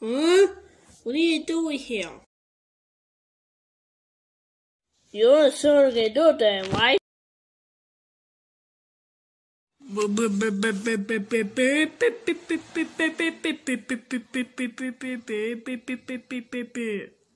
Huh? What are you doing here? You're a surrogate daughter, right?